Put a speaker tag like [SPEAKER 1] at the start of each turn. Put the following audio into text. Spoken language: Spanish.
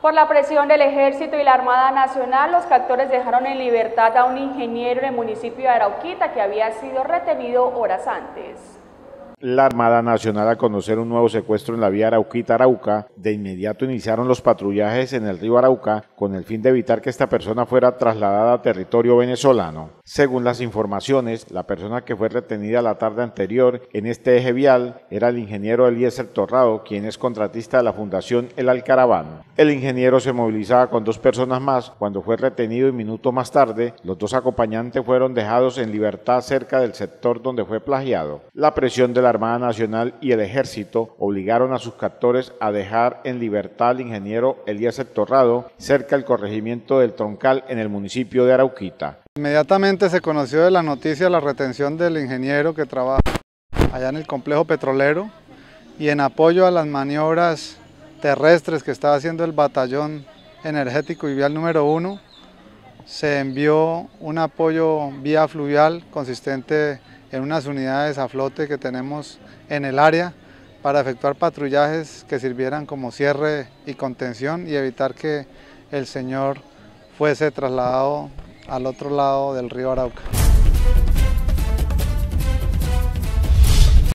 [SPEAKER 1] Por la presión del Ejército y la Armada Nacional, los captores dejaron en libertad a un ingeniero en el municipio de Arauquita que había sido retenido horas antes.
[SPEAKER 2] La Armada Nacional, al conocer un nuevo secuestro en la vía Arauquita-Arauca, de inmediato iniciaron los patrullajes en el río Arauca con el fin de evitar que esta persona fuera trasladada a territorio venezolano. Según las informaciones, la persona que fue retenida la tarde anterior en este eje vial era el ingeniero Eliezer Torrado, quien es contratista de la Fundación El Alcaraván. El ingeniero se movilizaba con dos personas más cuando fue retenido y minutos más tarde, los dos acompañantes fueron dejados en libertad cerca del sector donde fue plagiado. La presión de la Armada Nacional y el Ejército obligaron a sus captores a dejar en libertad al ingeniero Elías Torrado cerca del corregimiento del Troncal en el municipio de Arauquita.
[SPEAKER 3] Inmediatamente se conoció de la noticia la retención del ingeniero que trabaja allá en el complejo petrolero y en apoyo a las maniobras terrestres que estaba haciendo el batallón energético y vial número uno, se envió un apoyo vía fluvial consistente en unas unidades a flote que tenemos en el área para efectuar patrullajes que sirvieran como cierre y contención y evitar que el señor fuese trasladado al otro lado del río Arauca.